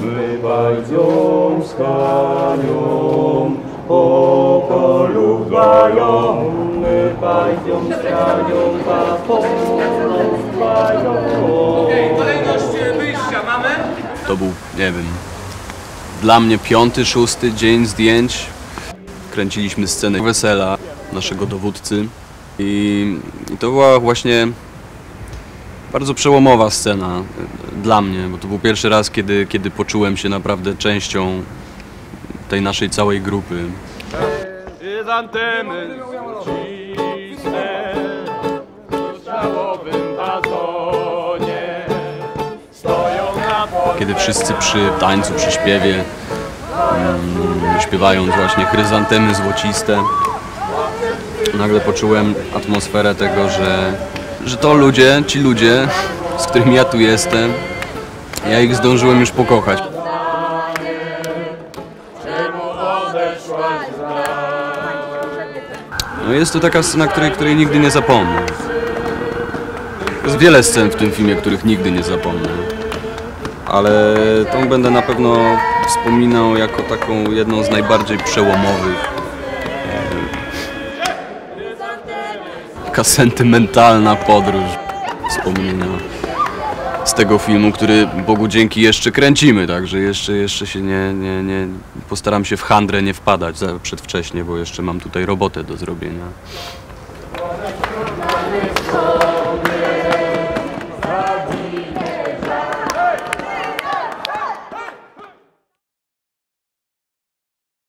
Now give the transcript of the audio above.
My pajdziom z Hanią, po polu gwają. My pajdziom z Hanią, po polu gwają. Kolejność wyjścia mamy? To był, nie wiem, dla mnie piąty, szósty dzień zdjęć. Kręciliśmy scenę wesela naszego dowódcy i, i to była właśnie bardzo przełomowa scena e, dla mnie, bo to był pierwszy raz, kiedy, kiedy poczułem się naprawdę częścią tej naszej całej grupy. Kiedy wszyscy przy tańcu, przy śpiewie, mm, śpiewając właśnie chryzantemy złociste, nagle poczułem atmosferę tego, że, że to ludzie, ci ludzie, z którymi ja tu jestem, ja ich zdążyłem już pokochać. No jest to taka scena, której, której nigdy nie zapomnę. Jest wiele scen w tym filmie, których nigdy nie zapomnę. Ale tą będę na pewno wspominał jako taką jedną z najbardziej przełomowych. Taka sentymentalna podróż wspomnienia z tego filmu, który Bogu dzięki jeszcze kręcimy, także jeszcze, jeszcze się nie, nie, nie postaram się w handrę nie wpadać za przedwcześnie, bo jeszcze mam tutaj robotę do zrobienia.